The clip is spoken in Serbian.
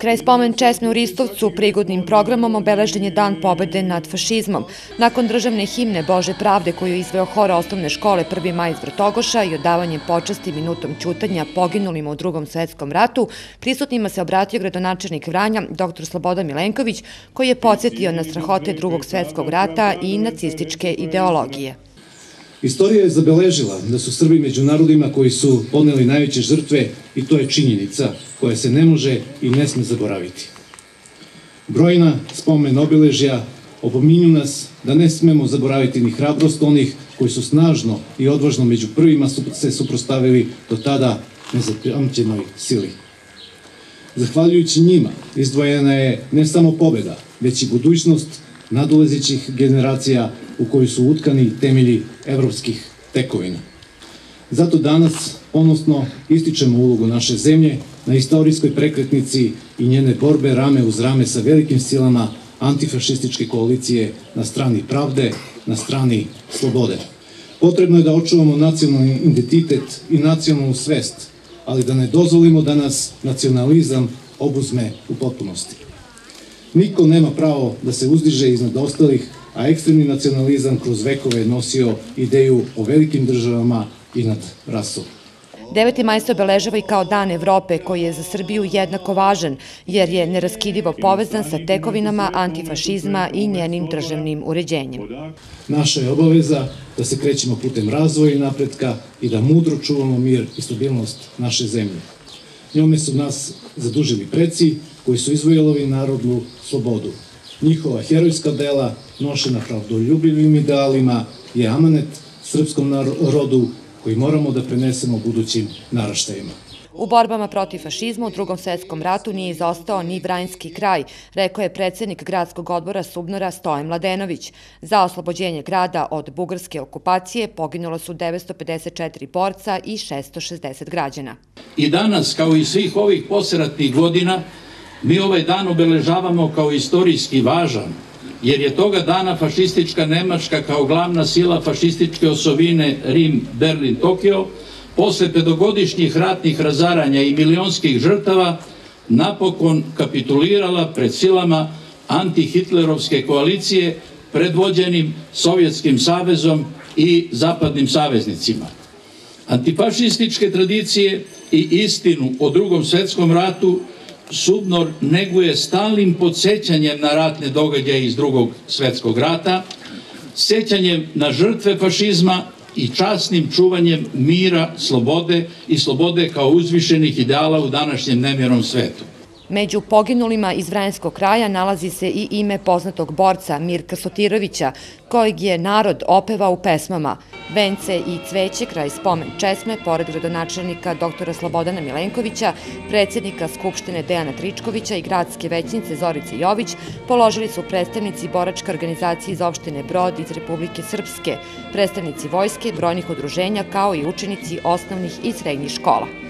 Kraj spomen česme u Ristovcu prigodnim programom obeležen je dan pobede nad fašizmom. Nakon državne himne Bože pravde koju je izveo hora osnovne škole 1. maj iz Vrtogoša i odavanjem počasti minutom čutanja poginulima u drugom svetskom ratu, prisutnima se obratio gradonačelnik Vranja, dr. Sloboda Milenković, koji je podsjetio na strahote drugog svetskog rata i nacističke ideologije. Istorija je zabeležila da su Srbi među narodima koji su podneli najveće žrtve i to je činjenica koja se ne može i ne sme zaboraviti. Brojna spomen obeležja opominju nas da ne smemo zaboraviti ni hrabrost onih koji su snažno i odvažno među prvima se suprostavili do tada nezapamćenoj sili. Zahvaljujući njima izdvojena je ne samo pobeda, već i budućnost nadolazećih generacija u kojoj su utkani temelji evropskih tekovina. Zato danas ponosno ističemo ulogu naše zemlje na istorijskoj prekretnici i njene borbe rame uz rame sa velikim silama antifašističke koalicije na strani pravde, na strani slobode. Potrebno je da očuvamo nacionalni identitet i nacionalnu svest, ali da ne dozvolimo da nas nacionalizam obuzme u potpunosti. Niko nema pravo da se uzdiže iznad ostalih, a ekstremni nacionalizam kroz vekove nosio ideju o velikim državama i nad rasom. 9. maj se obeležava i kao dan Evrope koji je za Srbiju jednako važan jer je neraskidivo povezan sa tekovinama antifašizma i njenim državnim uređenjem. Naša je obaveza da se krećemo putem razvoja i napretka i da mudro čuvamo mir i stabilnost naše zemlje. Njome su nas zadužili preci koji su izvojili narodnu slobodu. Njihova herojska dela, nošena pravdoljubivim idealima, je amanet srpskom narodu koji moramo da prenesemo budućim naraštajima. U borbama protiv fašizma u drugom svetskom ratu nije izostao ni Vranjski kraj, rekao je predsednik gradskog odbora Subnora Stoje Mladenović. Za oslobođenje grada od bugarske okupacije poginulo su 954 borca i 660 građana. I danas, kao i svih ovih poseratnih godina, mi ovaj dan obeležavamo kao istorijski važan, jer je toga dana fašistička Nemačka kao glavna sila fašističke osovine Rim, Berlin, Tokio, posle pedogodišnjih ratnih razaranja i milionskih žrtava, napokon kapitulirala pred silama antihitlerovske koalicije predvođenim Sovjetskim savezom i zapadnim saveznicima. Antifašističke tradicije i istinu o drugom svetskom ratu Subnor neguje stalnim podsjećanjem na ratne događaje iz drugog svetskog rata, sećanjem na žrtve fašizma i časnim čuvanjem mira, slobode i slobode kao uzvišenih ideala u današnjem nemjerom svetu. Među poginulima iz Vranjskog kraja nalazi se i ime poznatog borca Mirka Sotirovića, kojeg je narod opevao u pesmama. Vence i cveće kraj spomen česme, pored gradonačelnika dr. Slobodana Milenkovića, predsednika Skupštine Dejana Tričkovića i gradske većnice Zorice Jović, položili su predstavnici boračke organizacije iz opštine Brod iz Republike Srpske, predstavnici vojske, brojnih udruženja, kao i učenici osnovnih i srednjih škola.